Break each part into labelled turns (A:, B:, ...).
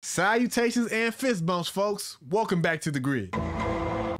A: Salutations and fist bumps, folks. Welcome back to the grid.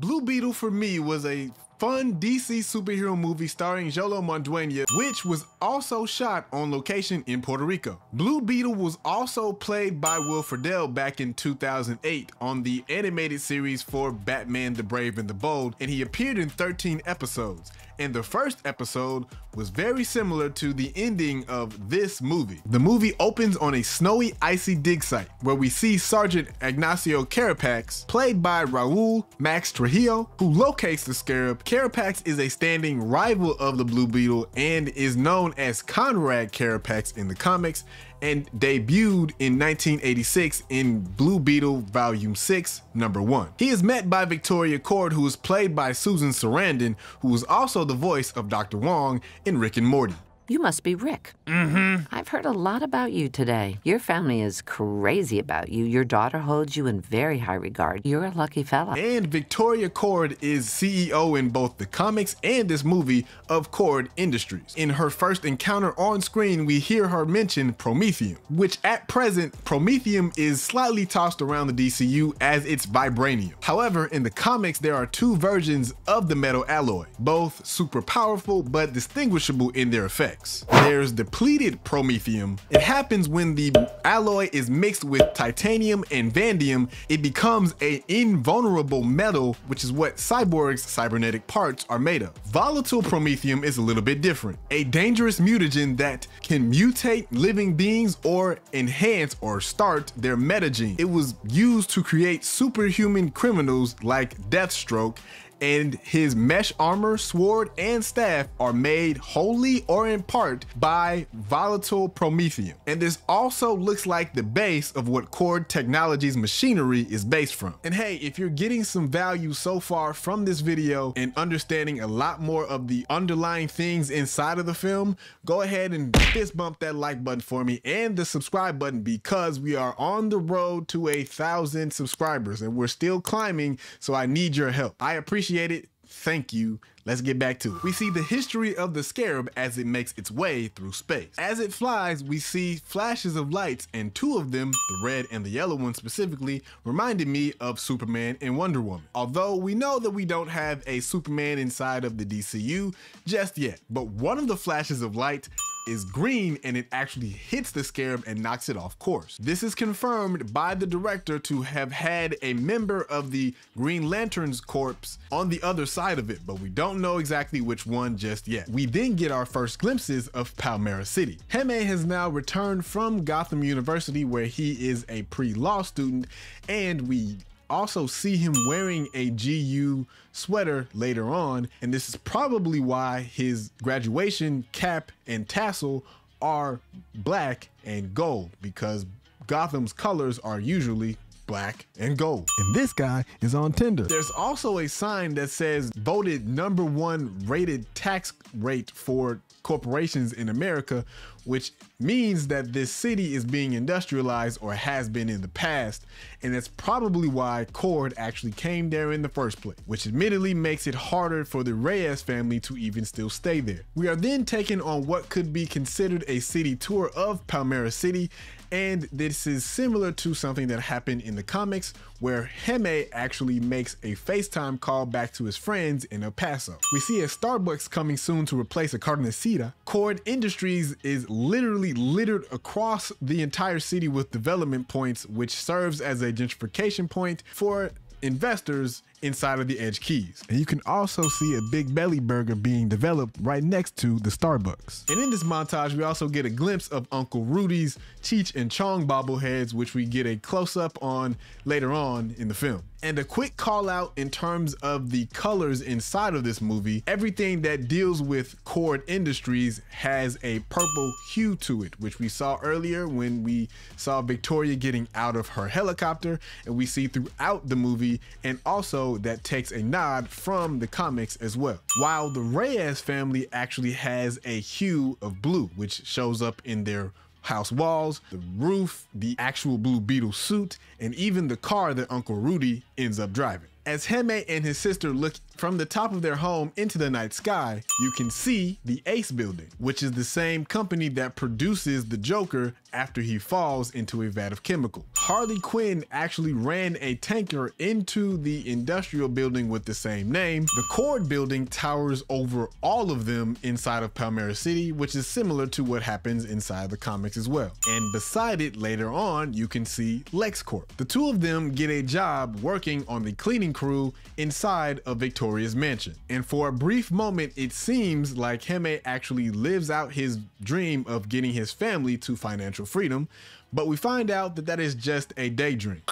A: Blue Beetle for me was a fun DC superhero movie starring Xolo Maridueña, which was also shot on location in Puerto Rico. Blue Beetle was also played by Will Friedle back in 2008 on the animated series for Batman the Brave and the Bold, and he appeared in 13 episodes and the first episode was very similar to the ending of this movie. The movie opens on a snowy, icy dig site where we see Sergeant Ignacio Carapax, played by Raul Max Trujillo, who locates the scarab. Carapax is a standing rival of the Blue Beetle and is known as Conrad Carapax in the comics and debuted in 1986 in Blue Beetle Volume 6, Number 1. He is met by Victoria Kord, who is played by Susan Sarandon, who is also the voice of Dr. Wong in Rick and Morty.
B: You must be Rick.
A: Mm-hmm.
B: I've heard a lot about you today. Your family is crazy about you. Your daughter holds you in very high regard. You're a lucky fella.
A: And Victoria Kord is CEO in both the comics and this movie of Kord Industries. In her first encounter on screen, we hear her mention Promethium, which at present, Promethium is slightly tossed around the DCU as its vibranium. However, in the comics, there are two versions of the metal alloy, both super powerful but distinguishable in their effects There's depleted promethium. It happens when the alloy is mixed with titanium and vanadium, it becomes an invulnerable metal, which is what Cyborg's cybernetic parts are made of. Volatile promethium is a little bit different. A dangerous mutagen that can mutate living beings or enhance or start their metagene. It was used to create superhuman criminals like Deathstroke and his mesh armor, sword, and staff are made wholly or in part by volatile promethium. And this also looks like the base of what Kord Technologies machinery is based from. And hey, if you're getting some value so far from this video and understanding a lot more of the underlying things inside of the film, go ahead and fist bump that like button for me and the subscribe button because we are on the road to a thousand subscribers and we're still climbing, so I need your help. I appreciate appreciate it. Thank you. Let's get back to it. We see the history of the scarab as it makes its way through space. As it flies, we see flashes of lights, and two of them, the red and the yellow one specifically, reminded me of Superman and Wonder Woman. Although we know that we don't have a Superman inside of the DCU just yet, but one of the flashes of light is green and it actually hits the scarab and knocks it off course. This is confirmed by the director to have had a member of the Green Lantern's corps on the other side of it, but we don't know exactly which one just yet. We then get our first glimpses of Palmera City. Jaime has now returned from Gotham University where he is a pre-law student and we also see him wearing a GU sweater later on, and this is probably why his graduation cap and tassel are black and gold because Gotham's colors are usually black and gold. And this guy is on Tinder. There's also a sign that says voted number one rated tax rate for corporations in America, which means that this city is being industrialized or has been in the past. And that's probably why Kord actually came there in the first place, which admittedly makes it harder for the Reyes family to even still stay there. We are then taken on what could be considered a city tour of Palmera City and this is similar to something that happened in the comics where Jaime actually makes a FaceTime call back to his friends in El Paso. We see a Starbucks coming soon to replace a Carnicita. Kord Industries is literally littered across the entire city with development points, which serves as a gentrification point for investors inside of the Edge Keys. And you can also see a Big Belly burger being developed right next to the Starbucks. And in this montage, we also get a glimpse of Uncle Rudy's Cheech and Chong bobbleheads, which we get a close up on later on in the film. And a quick call out in terms of the colors inside of this movie. Everything that deals with Kord Industries has a purple hue to it, which we saw earlier when we saw Victoria getting out of her helicopter, and we see throughout the movie, and also that takes a nod from the comics as well. While the Reyes family actually has a hue of blue, which shows up in their house walls, the roof, the actual Blue Beetle suit, and even the car that Uncle Rudy ends up driving. As Jaime and his sister look from the top of their home into the night sky, you can see the Ace building, which is the same company that produces the Joker after he falls into a vat of chemical. Harley Quinn actually ran a tanker into the industrial building with the same name. The Kord building towers over all of them inside of Palmera City, which is similar to what happens inside the comics as well. And beside it, later on, you can see LexCorp. The two of them get a job working on the cleaning crew inside of Victoria's mansion. And for a brief moment, it seems like Jaime actually lives out his dream of getting his family to financial freedom, but we find out that that is just a daydream.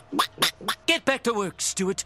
C: Get back to work, Stuart.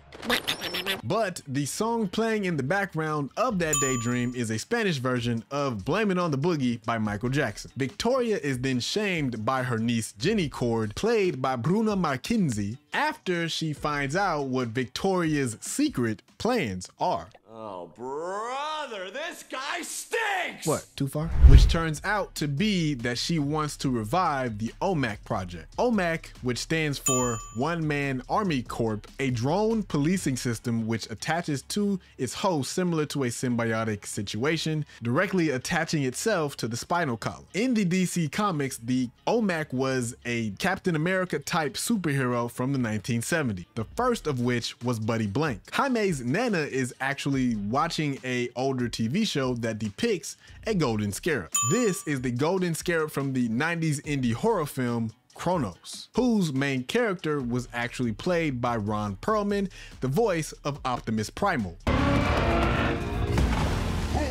A: But the song playing in the background of that daydream is a Spanish version of Blame It on the Boogie by Michael Jackson. Victoria is then shamed by her niece Jenny Kord, played by Bruna Marquezine, after she finds out what Victoria's secret plans are.
C: Oh, brother, this guy stinks!
A: What, too far? Which turns out to be that she wants to revive the OMAC project. OMAC, which stands for One Man Army Corp, a drone policing system which attaches to its host similar to a symbiotic situation, directly attaching itself to the spinal column. In the DC comics, the OMAC was a Captain America type superhero from the 1970s, the first of which was Buddy Blank. Jaime's Nana is actually watching a older TV show that depicts a golden scarab. This is the golden scarab from the 90s indie horror film Cronos, whose main character was actually played by Ron Perlman, the voice of Optimus Primal.
D: Who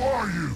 D: are you?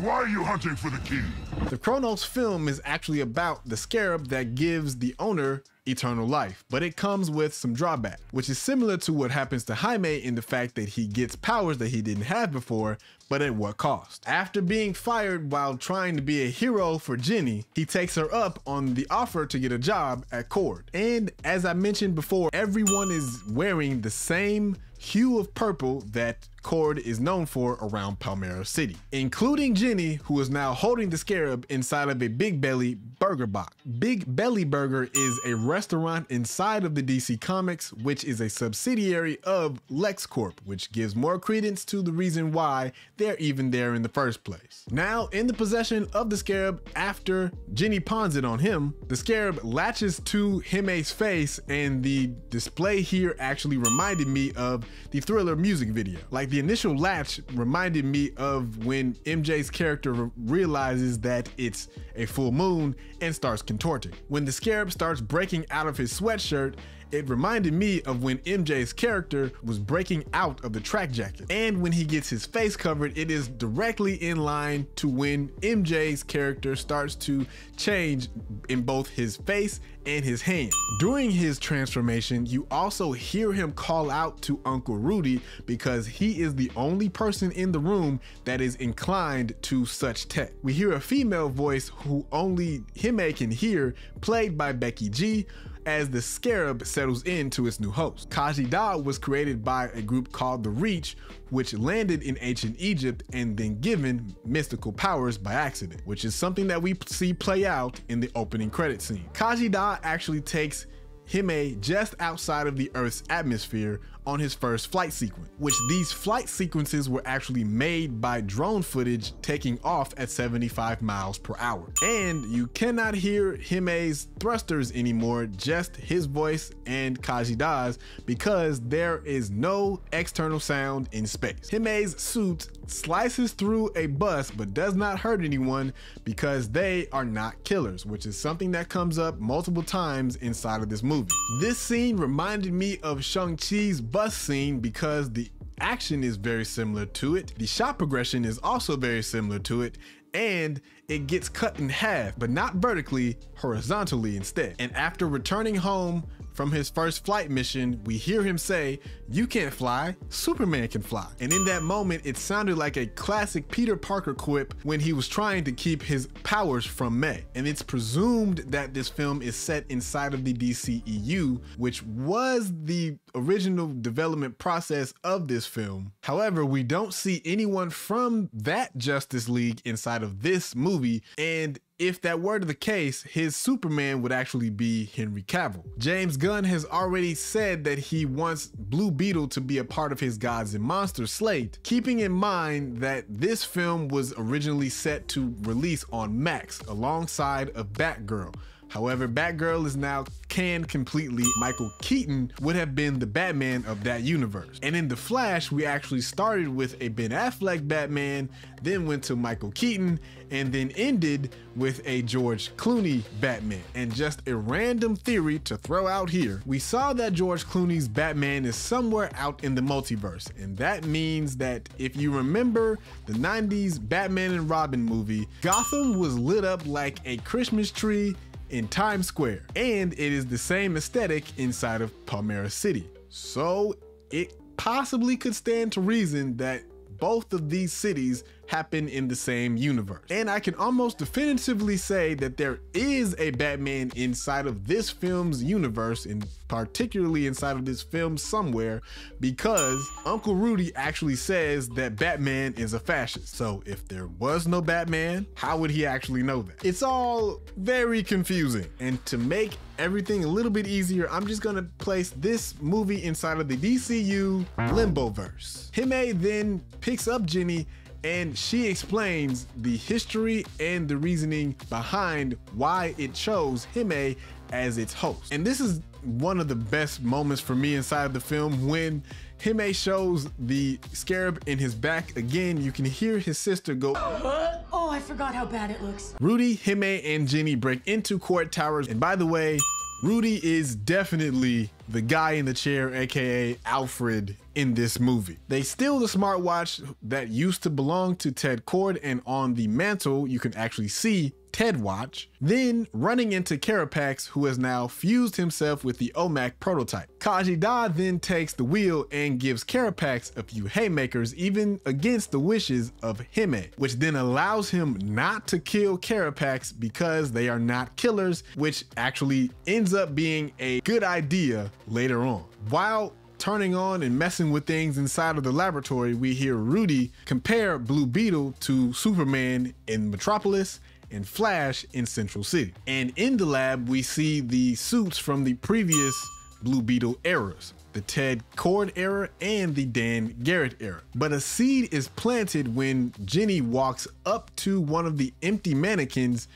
D: Why are you hunting for the key?
A: The Cronos film is actually about the scarab that gives the owner eternal life, but it comes with some drawback, which is similar to what happens to Jaime in the fact that he gets powers that he didn't have before, but at what cost? After being fired while trying to be a hero for Jenny, he takes her up on the offer to get a job at Kord. And as I mentioned before, everyone is wearing the same hue of purple that Kord is known for around Palmera City, including Jenny, who is now holding the scarab inside of a Big Belly burger box. Big Belly Burger is a restaurant inside of the DC Comics, which is a subsidiary of LexCorp, which gives more credence to the reason why they're even there in the first place. Now, in the possession of the scarab after Jenny pawns it on him, the scarab latches to Jaime's face, and the display here actually reminded me of the Thriller music video. Like the initial latch reminded me of when MJ's character realizes that it's a full moon and starts contorting. When the scarab starts breaking out of his sweatshirt, it reminded me of when MJ's character was breaking out of the track jacket. And when he gets his face covered, it is directly in line to when MJ's character starts to change in both his face and his hand. During his transformation, you also hear him call out to Uncle Rudy because he is the only person in the room that is inclined to such tech. We hear a female voice who only Jaime can hear, played by Becky G, as the scarab settles into its new host. Khaji-Da was created by a group called the Reach, which landed in ancient Egypt and then given mystical powers by accident, which is something that we see play out in the opening credit scene. Khaji-Da actually takes Jaime just outside of the Earth's atmosphere on his first flight sequence, which these flight sequences were actually made by drone footage taking off at 75 miles per hour. And you cannot hear Jaime's thrusters anymore, just his voice and Khaji-Da's because there is no external sound in space. Jaime's suit slices through a bus but does not hurt anyone because they are not killers, which is something that comes up multiple times inside of this movie. This scene reminded me of Shang-Chi's bus scene because the action is very similar to it. The shot progression is also very similar to it and it gets cut in half, but not vertically, horizontally instead. And after returning home from his first flight mission, we hear him say, You can't fly, Superman can fly. And in that moment, it sounded like a classic Peter Parker quip when he was trying to keep his powers from May. And it's presumed that this film is set inside of the DCEU, which was the original development process of this film. However, we don't see anyone from that Justice League inside of this movie, and if that were the case, his Superman would actually be Henry Cavill. James Gunn has already said that he wants Blue Beetle to be a part of his Gods and Monsters slate, keeping in mind that this film was originally set to release on Max alongside of Batgirl. However, Batgirl is now canned completely. Michael Keaton would have been the Batman of that universe. And in The Flash, we actually started with a Ben Affleck Batman, then went to Michael Keaton, and then ended with a George Clooney Batman. And just a random theory to throw out here, we saw that George Clooney's Batman is somewhere out in the multiverse. And that means that if you remember the 90s Batman and Robin movie, Gotham was lit up like a Christmas tree in Times Square, and it is the same aesthetic inside of Palmera City. So it possibly could stand to reason that both of these cities happen in the same universe. And I can almost definitively say that there is a Batman inside of this film's universe, and particularly inside of this film somewhere, because Uncle Rudy actually says that Batman is a fascist. So if there was no Batman, how would he actually know that? It's all very confusing. And to make everything a little bit easier, I'm just gonna place this movie inside of the DCU Limbo verse. Jaime then picks up Jenny and she explains the history and the reasoning behind why it chose Jaime as its host. And this is one of the best moments for me inside the film when Jaime shows the scarab in his back again. You can hear his sister go,
E: Oh, I forgot how bad it looks.
A: Rudy, Jaime, and Jenny break into Kord Towers. And by the way, Rudy is definitely the guy in the chair, aka Alfred, in this movie. They steal the smartwatch that used to belong to Ted Kord, and on the mantle, you can actually see Ted Watch, then running into Carapax, who has now fused himself with the OMAC prototype. Khaji-Da then takes the wheel and gives Carapax a few haymakers, even against the wishes of Jaime, which then allows him not to kill Carapax because they are not killers, which actually ends up being a good idea later on. While turning on and messing with things inside of the laboratory, we hear Rudy compare Blue Beetle to Superman in Metropolis and Flash in Central City. And in the lab, we see the suits from the previous Blue Beetle eras the Ted Kord era and the Dan Garrett era. But a seed is planted when Jenny walks up to one of the empty mannequins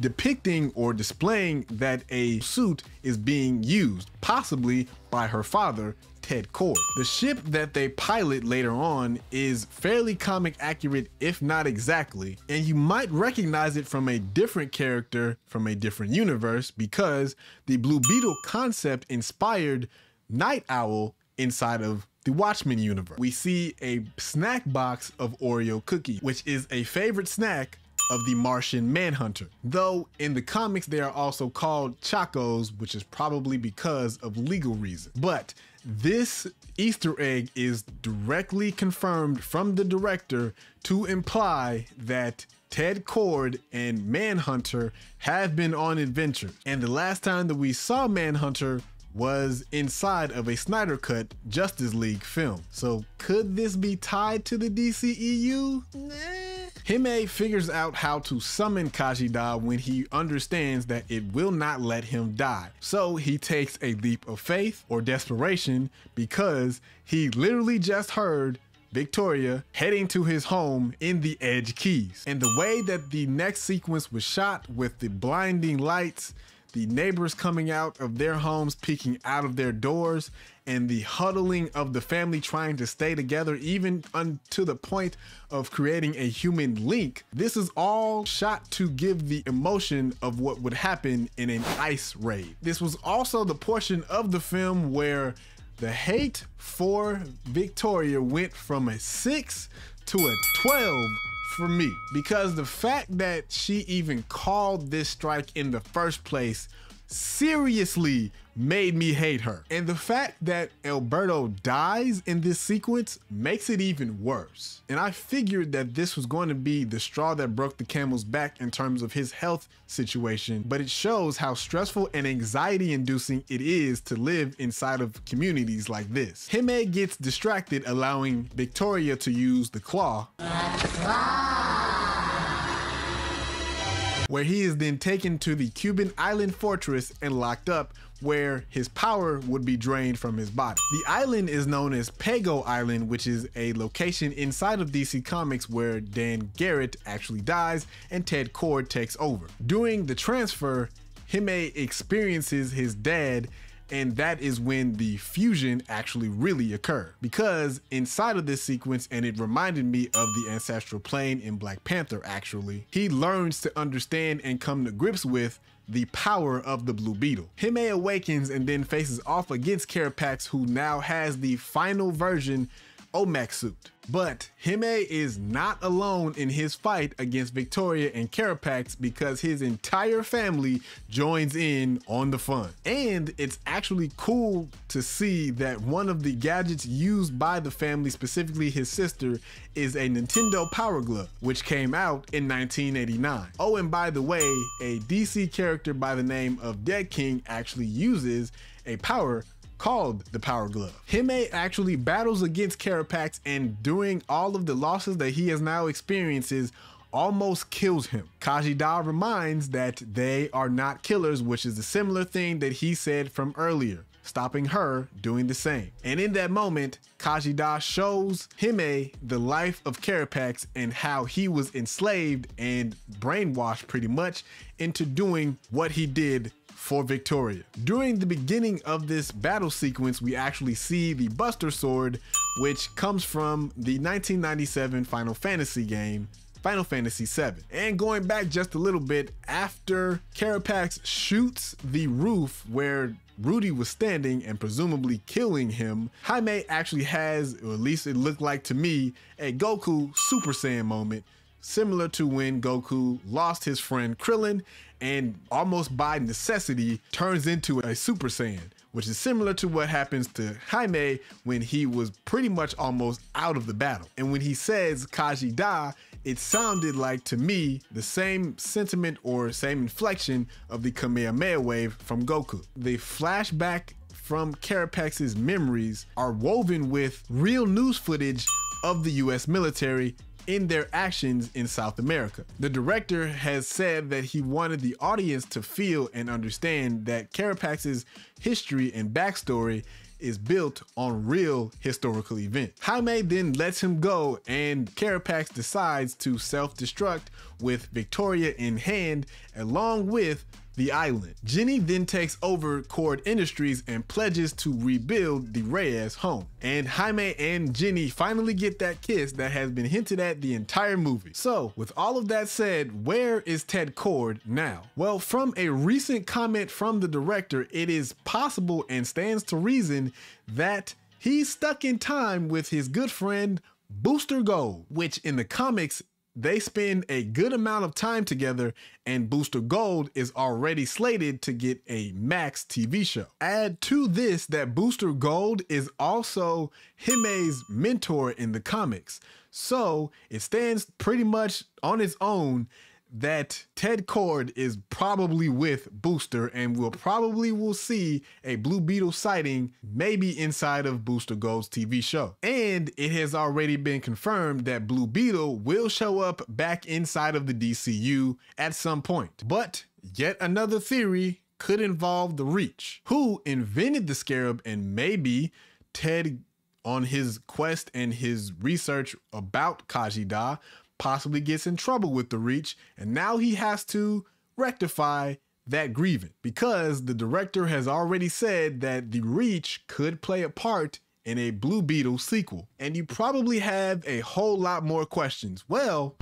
A: depicting or displaying that a suit is being used, possibly by her father, Ted Kord. The ship that they pilot later on is fairly comic accurate, if not exactly, and you might recognize it from a different character from a different universe because the Blue Beetle concept inspired Night Owl inside of the Watchmen universe. We see a snack box of Oreo cookie, which is a favorite snack of the Martian Manhunter. Though in the comics they are also called Chocos, which is probably because of legal reasons. But this Easter egg is directly confirmed from the director to imply that Ted Kord and Manhunter have been on adventures. And the last time that we saw Manhunter was inside of a Snyder Cut Justice League film. So could this be tied to the DCEU? Nah. Jaime figures out how to summon Khaji-Da when he understands that it will not let him die. So he takes a leap of faith or desperation because he literally just heard Victoria heading to his home in the Edge Keys. And the way that the next sequence was shot with the blinding lights the neighbors coming out of their homes, peeking out of their doors, and the huddling of the family trying to stay together, even to the point of creating a human link. This is all shot to give the emotion of what would happen in an ice raid. This was also the portion of the film where the hate for Victoria went from a six to a 12 for me because the fact that she even called this strike in the first place seriously made me hate her. And the fact that Alberto dies in this sequence makes it even worse. And I figured that this was going to be the straw that broke the camel's back in terms of his health situation, but it shows how stressful and anxiety inducing it is to live inside of communities like this. Jaime gets distracted, allowing Victoria to use the claw. Where he is then taken to the Cuban island fortress and locked up where his power would be drained from his body. The island is known as Pago Island, which is a location inside of DC Comics where Dan Garrett actually dies and Ted Kord takes over. During the transfer, Jaime experiences his dad and that is when the fusion actually really occurred. Because inside of this sequence, and it reminded me of the ancestral plane in Black Panther actually, he learns to understand and come to grips with the power of the Blue Beetle. Jaime awakens and then faces off against Carapax, who now has the final version OMAC suit. But Jaime is not alone in his fight against Victoria and Carapax because his entire family joins in on the fun. And it's actually cool to see that one of the gadgets used by the family, specifically his sister, is a Nintendo Power Glove, which came out in 1989. Oh, and by the way, a DC character by the name of Dead King actually uses a power called the Power Glove. Jaime actually battles against Carapax and during all of the losses that he has now experiences, almost kills him. Khaji-Da reminds that they are not killers, which is a similar thing that he said from earlier stopping her doing the same. And in that moment, Khaji-Da shows Jaime the life of Carapax and how he was enslaved and brainwashed pretty much into doing what he did for Victoria. During the beginning of this battle sequence, we actually see the Buster Sword, which comes from the 1997 Final Fantasy game, Final Fantasy VII. And going back just a little bit, after Carapax shoots the roof where Rudy was standing and presumably killing him, Jaime actually has, or at least it looked like to me, a Goku Super Saiyan moment similar to when Goku lost his friend Krillin and almost by necessity turns into a Super Saiyan, which is similar to what happens to Jaime when he was pretty much almost out of the battle. And when he says Khaji Da, it sounded like to me the same sentiment or same inflection of the Kamehameha wave from Goku. The flashback from Carapax's memories are woven with real news footage of the US military in their actions in South America. The director has said that he wanted the audience to feel and understand that Carapax's history and backstory is built on real historical events. Jaime then lets him go and Carapax decides to self-destruct with Victoria in hand along with the island. Jenny then takes over Kord Industries and pledges to rebuild the Reyes home. And Jaime and Jenny finally get that kiss that has been hinted at the entire movie. So, with all of that said, where is Ted Kord now? Well, from a recent comment from the director, it is possible and stands to reason that he's stuck in time with his good friend Booster Gold, which in the comics they spend a good amount of time together, and Booster Gold is already slated to get a Max TV show. Add to this that Booster Gold is also Jaime's mentor in the comics. So it stands pretty much on its own that Ted Kord is probably with Booster and we'll probably will see a Blue Beetle sighting maybe inside of Booster Gold's TV show. And it has already been confirmed that Blue Beetle will show up back inside of the DCU at some point. But yet another theory could involve the Reach, who invented the Scarab and maybe Ted on his quest and his research about Khaji-Da possibly gets in trouble with the Reach, and now he has to rectify that grievance because the director has already said that the Reach could play a part in a Blue Beetle sequel. And you probably have a whole lot more questions. Well,